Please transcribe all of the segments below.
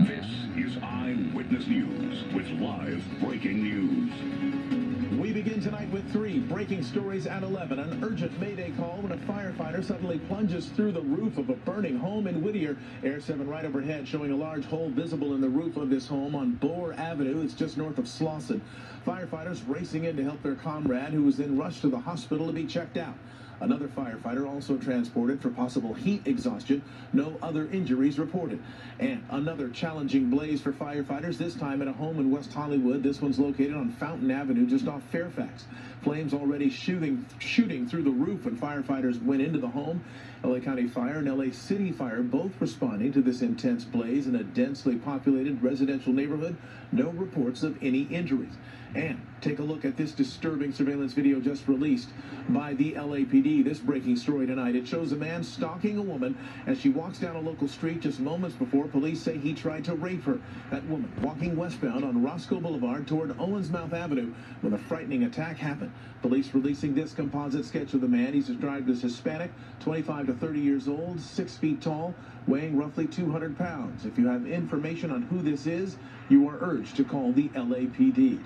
This is Eyewitness News with live breaking news. We begin tonight with three breaking stories at 11. An urgent mayday call when a firefighter suddenly plunges through the roof of a burning home in Whittier. Air 7 right overhead showing a large hole visible in the roof of this home on Boer Avenue. It's just north of Slauson. Firefighters racing in to help their comrade who was then rushed to the hospital to be checked out. Another firefighter also transported for possible heat exhaustion. No other injuries reported. And another challenging blaze for firefighters, this time at a home in West Hollywood. This one's located on Fountain Avenue, just off Fairfax. Flames already shooting, shooting through the roof when firefighters went into the home. LA County Fire and LA City Fire both responding to this intense blaze in a densely populated residential neighborhood. No reports of any injuries. And take a look at this disturbing surveillance video just released by the LAPD. This breaking story tonight. It shows a man stalking a woman as she walks down a local street just moments before police say he tried to rape her. That woman walking westbound on Roscoe Boulevard toward Owensmouth Avenue when a frightening attack happened. Police releasing this composite sketch of the man. He's described as Hispanic, 25 to 30 years old, 6 feet tall, weighing roughly 200 pounds. If you have information on who this is, you are urged to call the LAPD.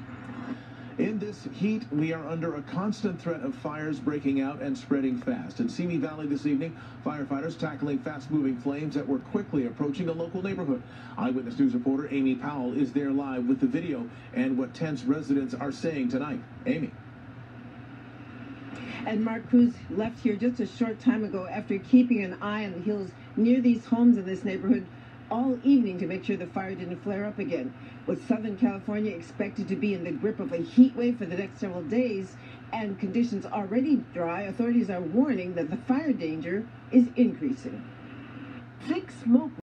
In this heat, we are under a constant threat of fires breaking out and spreading fast. In Simi Valley this evening, firefighters tackling fast-moving flames that were quickly approaching a local neighborhood. Eyewitness News reporter Amy Powell is there live with the video and what tense residents are saying tonight. Amy. And Mark Cruz left here just a short time ago after keeping an eye on the hills near these homes in this neighborhood all evening to make sure the fire didn't flare up again. With Southern California expected to be in the grip of a heat wave for the next several days and conditions already dry, authorities are warning that the fire danger is increasing. Thick smoke